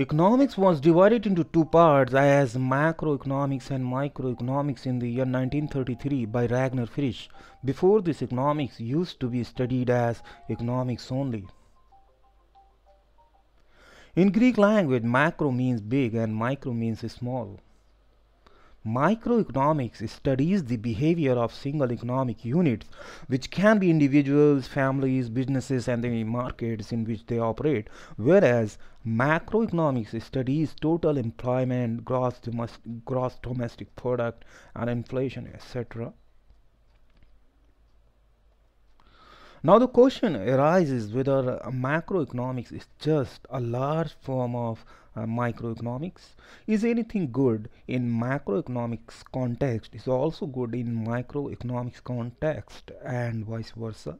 Economics was divided into two parts as macroeconomics and microeconomics in the year 1933 by Ragnar Frisch. Before this economics used to be studied as economics only. In Greek language macro means big and micro means small. Microeconomics studies the behavior of single economic units, which can be individuals, families, businesses, and the markets in which they operate, whereas macroeconomics studies total employment, gross, domestic, gross domestic product, and inflation, etc. Now the question arises whether macroeconomics is just a large form of uh, microeconomics. Is anything good in macroeconomics context is also good in microeconomics context and vice versa.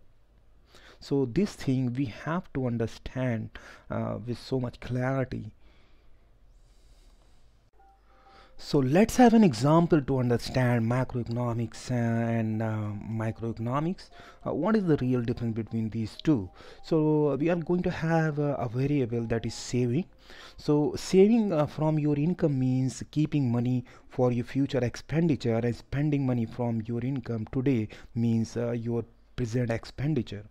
So this thing we have to understand uh, with so much clarity so let's have an example to understand macroeconomics and uh, microeconomics. Uh, what is the real difference between these two? So we are going to have uh, a variable that is saving. So saving uh, from your income means keeping money for your future expenditure and spending money from your income today means uh, your present expenditure.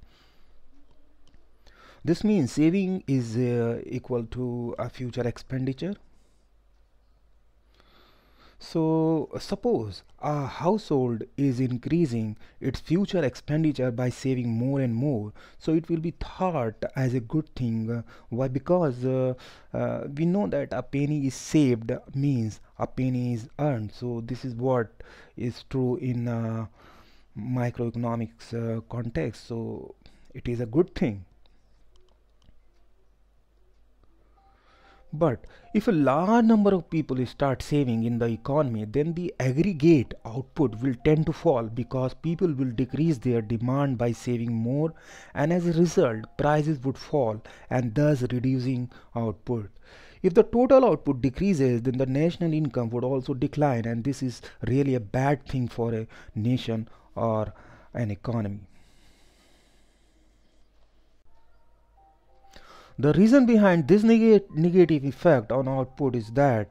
This means saving is uh, equal to a future expenditure so suppose a household is increasing its future expenditure by saving more and more. So it will be thought as a good thing. Why? Because uh, uh, we know that a penny is saved means a penny is earned. So this is what is true in uh, microeconomics uh, context. So it is a good thing. But if a large number of people start saving in the economy, then the aggregate output will tend to fall because people will decrease their demand by saving more, and as a result, prices would fall and thus reducing output. If the total output decreases, then the national income would also decline, and this is really a bad thing for a nation or an economy. The reason behind this neg negative effect on output is that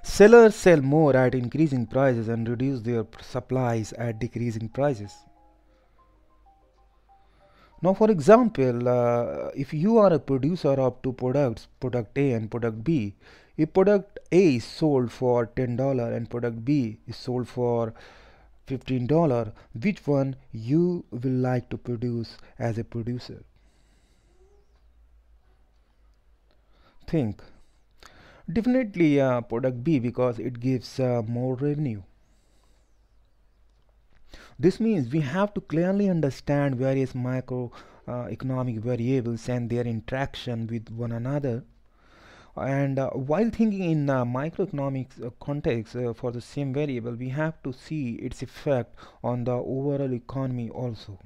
sellers sell more at increasing prices and reduce their supplies at decreasing prices. Now, for example, uh, if you are a producer of two products, product A and product B, if product A is sold for $10 and product B is sold for $15, which one you will like to produce as a producer? Think? Definitely uh, product B because it gives uh, more revenue. This means we have to clearly understand various micro uh, variables and their interaction with one another. And uh, while thinking in uh, microeconomics uh, context uh, for the same variable we have to see its effect on the overall economy also